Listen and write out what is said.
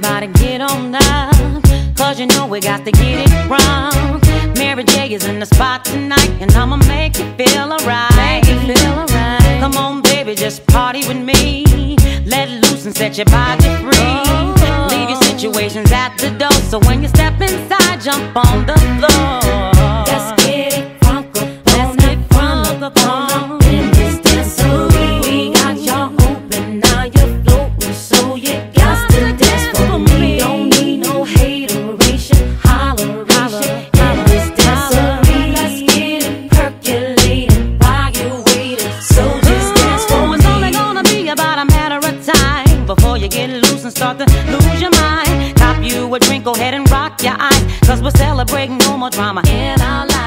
Everybody get on up, cause you know we got to get it wrong. Mary J is in the spot tonight, and I'ma make you feel alright. Right. Come on, baby, just party with me. Let loose and set your body free. Oh. Leave your situations at the door, so when you step inside, jump on the floor. Loose and start to lose your mind. Cop you a drink, go ahead and rock your eyes, cause we're celebrating no more drama in our lives.